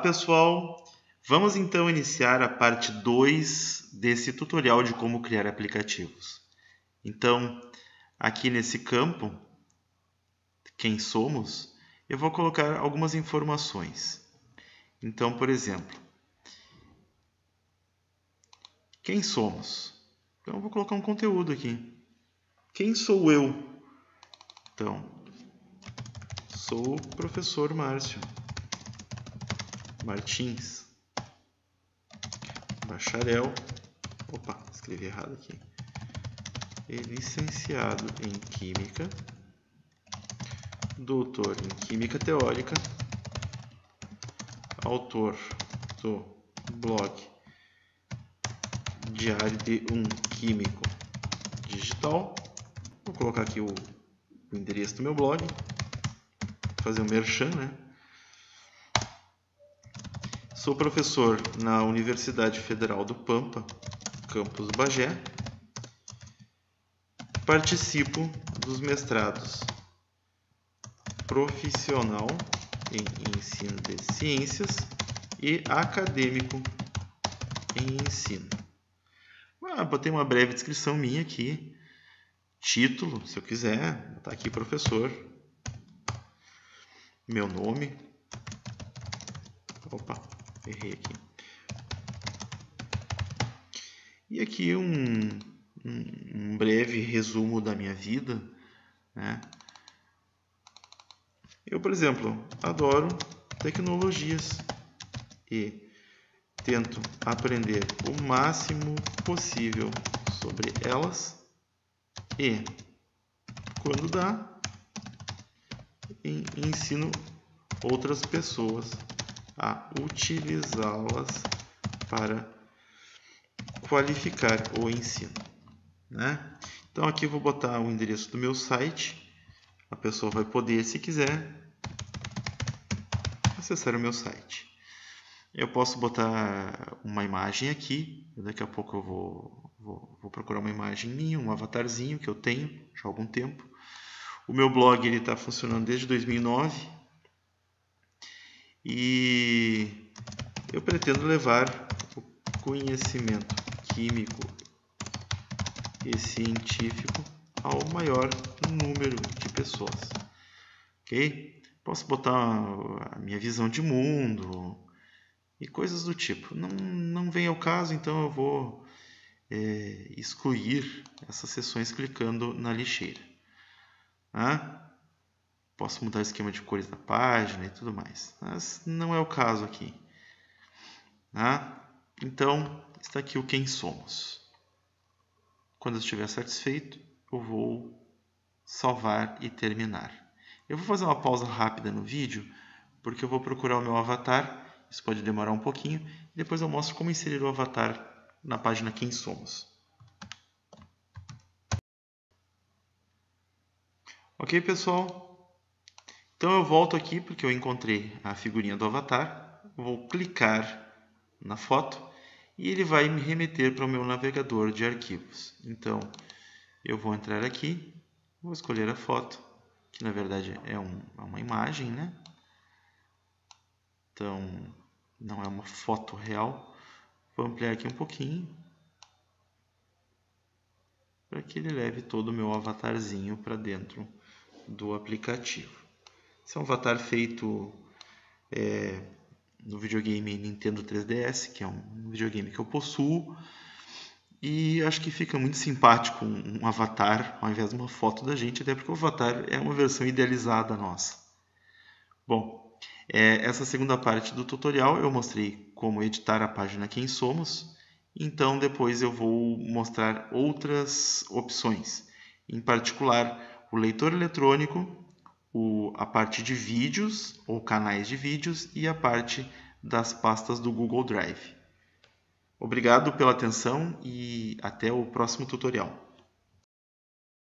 pessoal, vamos então iniciar a parte 2 desse tutorial de como criar aplicativos. Então, aqui nesse campo, quem somos, eu vou colocar algumas informações. Então, por exemplo, quem somos? Então, eu vou colocar um conteúdo aqui. Quem sou eu? Então, sou o professor Márcio. Martins, bacharel, opa, escrevi errado aqui, e licenciado em Química, doutor em Química Teórica, autor do blog Diário de um Químico Digital. Vou colocar aqui o, o endereço do meu blog, fazer um merchan, né? Sou professor na Universidade Federal do Pampa, campus Bagé. Participo dos mestrados profissional em ensino de ciências e acadêmico em ensino. Ah, botei uma breve descrição minha aqui. Título, se eu quiser, botar aqui professor. Meu nome. Opa, Errei aqui. E aqui um, um, breve resumo da minha vida. Né? Eu, por exemplo, adoro tecnologias e tento aprender o máximo possível sobre elas e, quando dá, ensino outras pessoas a utilizá-las para qualificar o ensino. Né? Então aqui eu vou botar o endereço do meu site. A pessoa vai poder, se quiser, acessar o meu site. Eu posso botar uma imagem aqui. Daqui a pouco eu vou, vou, vou procurar uma imagem minha, um avatarzinho que eu tenho já há algum tempo. O meu blog está funcionando desde 2009 e eu pretendo levar o conhecimento químico e científico ao maior número de pessoas. Ok? Posso botar a minha visão de mundo e coisas do tipo. Não, não vem ao caso, então eu vou é, excluir essas sessões clicando na lixeira. Ah? Posso mudar o esquema de cores da página e tudo mais. Mas não é o caso aqui. Tá? Então, está aqui o quem somos. Quando eu estiver satisfeito, eu vou salvar e terminar. Eu vou fazer uma pausa rápida no vídeo, porque eu vou procurar o meu avatar. Isso pode demorar um pouquinho. Depois eu mostro como inserir o avatar na página Quem Somos. Ok, pessoal? Então eu volto aqui porque eu encontrei a figurinha do avatar, vou clicar na foto e ele vai me remeter para o meu navegador de arquivos. Então eu vou entrar aqui, vou escolher a foto, que na verdade é, um, é uma imagem, né? Então não é uma foto real. Vou ampliar aqui um pouquinho para que ele leve todo o meu avatarzinho para dentro do aplicativo. Esse é um avatar feito é, no videogame Nintendo 3DS, que é um videogame que eu possuo. E acho que fica muito simpático um avatar ao invés de uma foto da gente, até porque o avatar é uma versão idealizada nossa. Bom, é, essa segunda parte do tutorial eu mostrei como editar a página Quem Somos. Então depois eu vou mostrar outras opções, em particular o leitor eletrônico o, a parte de vídeos ou canais de vídeos e a parte das pastas do Google Drive. Obrigado pela atenção e até o próximo tutorial.